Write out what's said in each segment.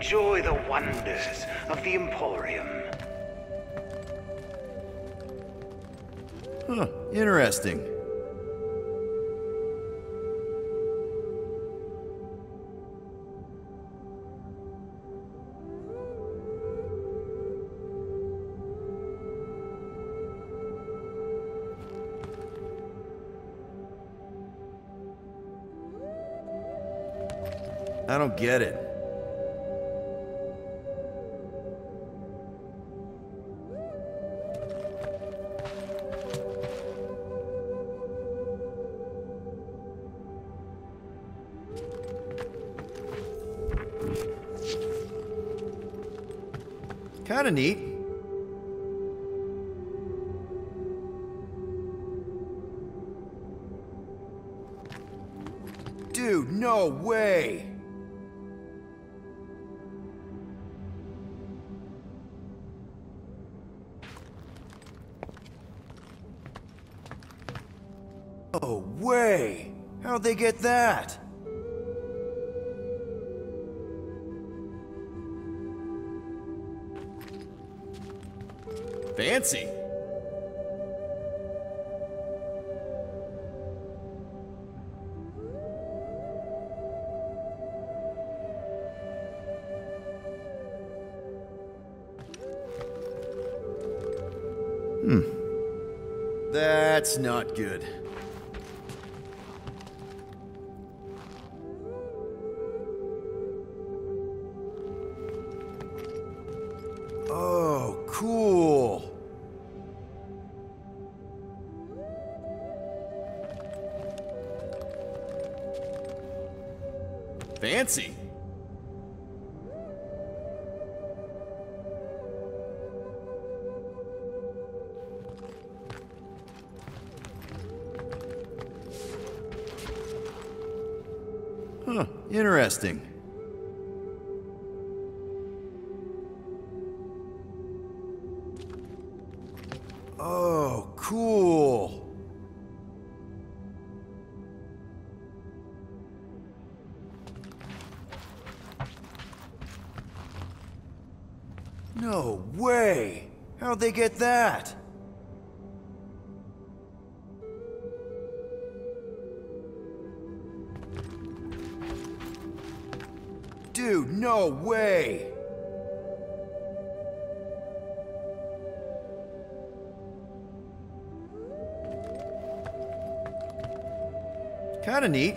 Enjoy the wonders of the Emporium. Huh, interesting. I don't get it. Kinda neat. Dude, no way! No way! How'd they get that? Fancy. Hmm. That's not good. Oh, cool. Fancy. Huh, interesting. Oh, cool. No way! How'd they get that? Dude, no way! Kinda neat.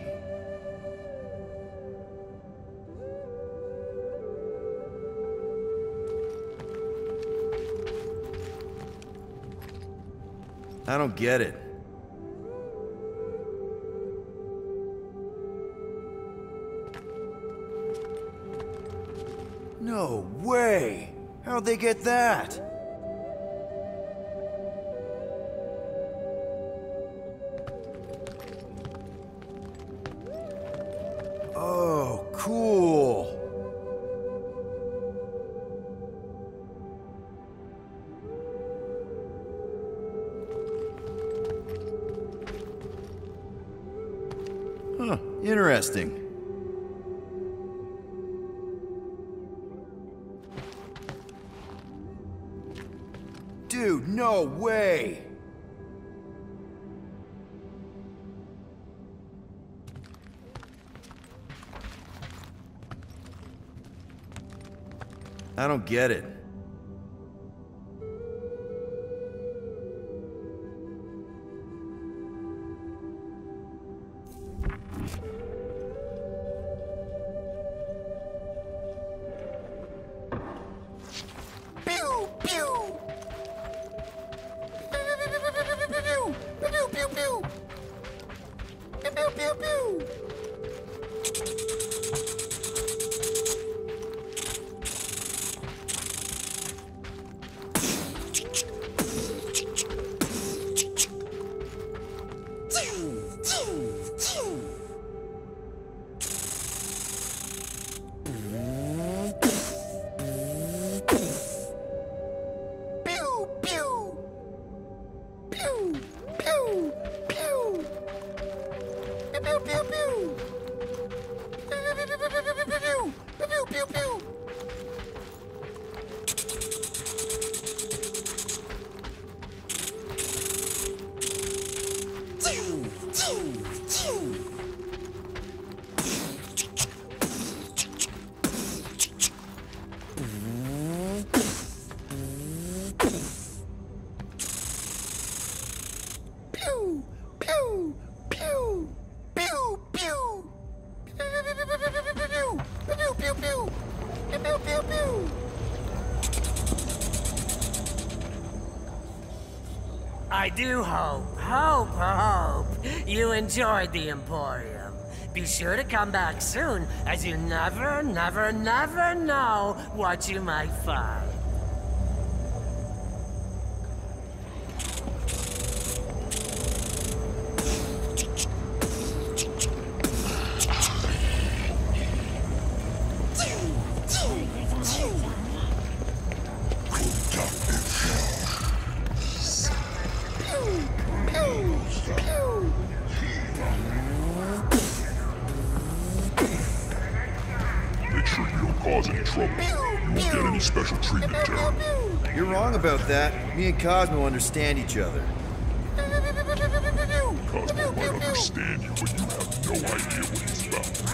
I don't get it. No way! How'd they get that? Cool. Huh, interesting. Dude, no way! I don't get it. Pew! Pew! I do hope, hope, hope you enjoyed the Emporium. Be sure to come back soon, as you never, never, never know what you might find. You're wrong about that. Me and Cosmo understand each other. Cosmo might understand you, but you have no